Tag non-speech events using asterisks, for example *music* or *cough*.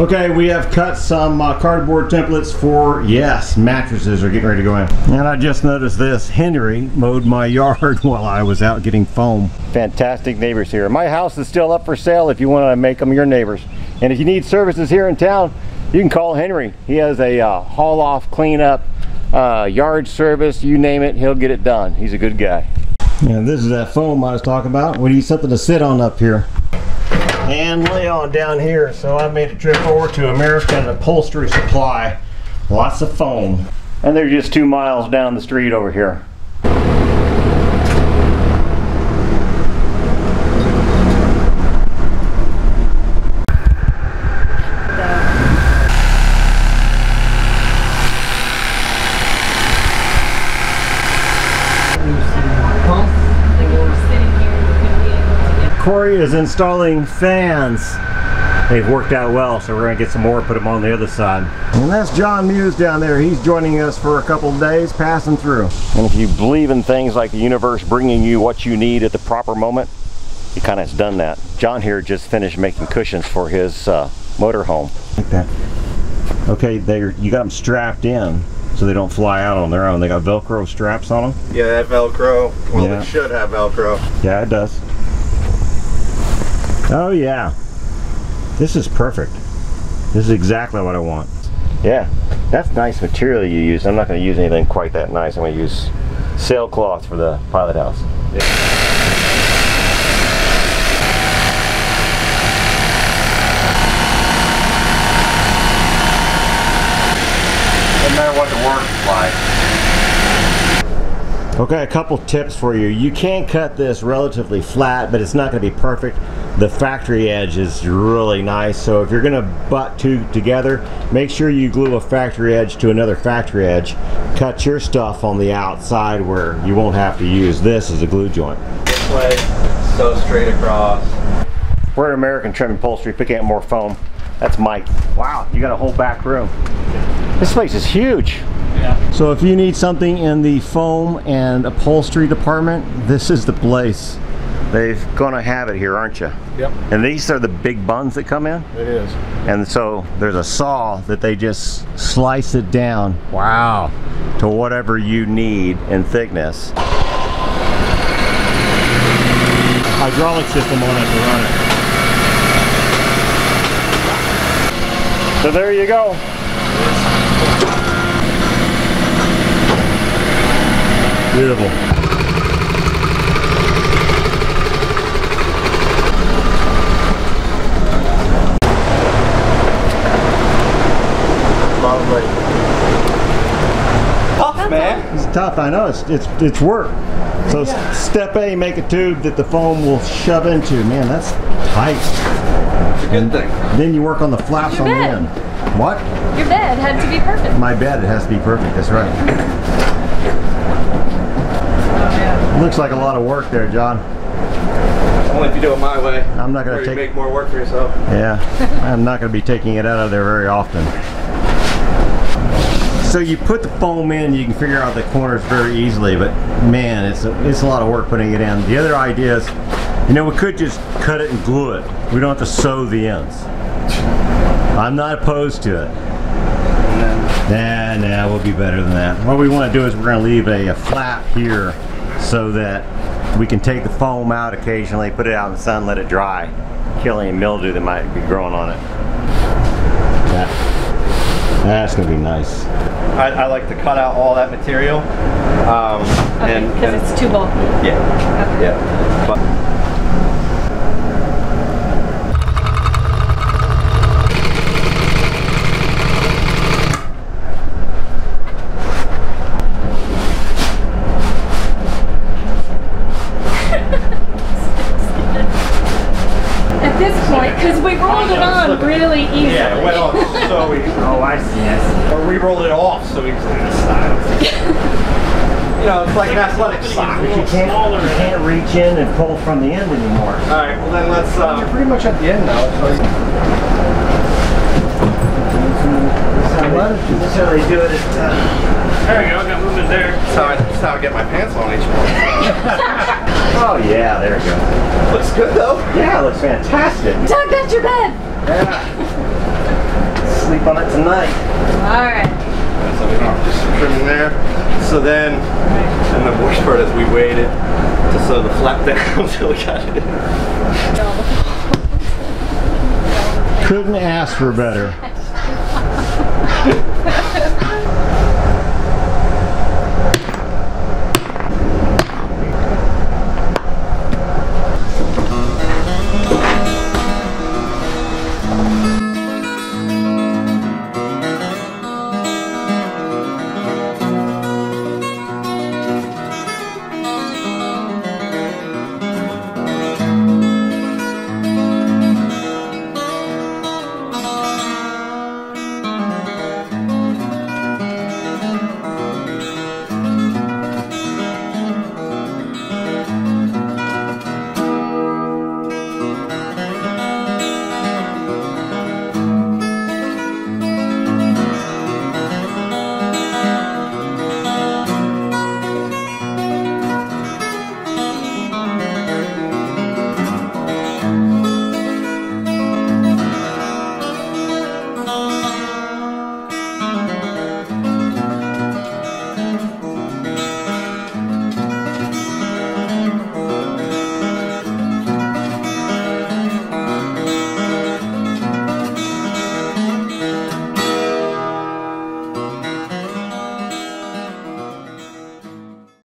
Okay, we have cut some uh, cardboard templates for, yes, mattresses are getting ready to go in. And I just noticed this, Henry mowed my *laughs* yard while I was out getting foam. Fantastic neighbors here. My house is still up for sale if you want to make them your neighbors. And if you need services here in town, you can call Henry. He has a uh, haul off, clean up, uh, yard service, you name it, he'll get it done. He's a good guy. And this is that foam I was talking about. We need something to sit on up here and lay on down here. So I made a trip over to American Upholstery Supply. Lots of foam. And they're just two miles down the street over here. Corey is installing fans. They've worked out well, so we're gonna get some more, put them on the other side. And that's John Muse down there. He's joining us for a couple of days, passing through. And if you believe in things like the universe bringing you what you need at the proper moment, he kind of has done that. John here just finished making cushions for his uh, motorhome. Like that. Okay, they you got them strapped in so they don't fly out on their own. They got Velcro straps on them. Yeah, that Velcro. Well, yeah. it should have Velcro. Yeah, it does. Oh yeah. This is perfect. This is exactly what I want. Yeah, that's nice material you use. I'm not going to use anything quite that nice. I'm going to use sailcloth for the pilot house. Yeah. Okay, a couple tips for you. You can cut this relatively flat, but it's not going to be perfect. The factory edge is really nice, so if you're going to butt two together, make sure you glue a factory edge to another factory edge. Cut your stuff on the outside where you won't have to use this as a glue joint. This way, so straight across. We're at American Trim Upholstery, picking up more foam. That's Mike. Wow, you got a whole back room. This place is huge. Yeah. So if you need something in the foam and upholstery department, this is the place. They're gonna have it here, aren't you? Yep. And these are the big buns that come in? It is. And so there's a saw that they just slice it down. Wow. To whatever you need in thickness. Hydraulic system on it to run it. So there you go. Beautiful. Lovely. Tough, man. It's tough, I know. It's it's it's work. So yeah. step A, make a tube that the foam will shove into. Man, that's tight. It's a good and thing. Then you work on the flaps on bed. the end. What? Your bed had to be perfect. My bed, it has to be perfect. That's right. *laughs* Looks like a lot of work there, John. Only if you do it my way. I'm not going to take make more work for yourself. Yeah, I'm not going to be taking it out of there very often. So you put the foam in, you can figure out the corners very easily, but man, it's a, it's a lot of work putting it in. The other idea is, you know, we could just cut it and glue it. We don't have to sew the ends. I'm not opposed to it. Nah, nah, we'll be better than that. What we want to do is we're going to leave a, a flap here so that we can take the foam out occasionally, put it out in the sun, let it dry, kill any mildew that might be growing on it. That, that's gonna be nice. I, I like to cut out all that material. Um, okay, because it's too bulky. Yeah. Okay. Yeah. But, really easily. Yeah, it went off so easy. oh, I see. I see. Or we rolled it off so easily this style. *laughs* you know, it's like an athletic sock. But you can't, you can't reach in and pull from the end anymore. All right, well then let's. Uh, You're pretty much at the end now. So this is how they do it. At, uh, there we go. I Got movement there. That's how, I, that's how I get my pants on each morning. *laughs* Oh yeah, there we go. Looks good though. Yeah, looks fantastic. Doug, that's your bed. Yeah. Sleep on it tonight. All right. So we don't have to do some trimming there. So then, and the worst part is we waited to sew the flap *laughs* down until we got it in. Couldn't ask for better. *laughs*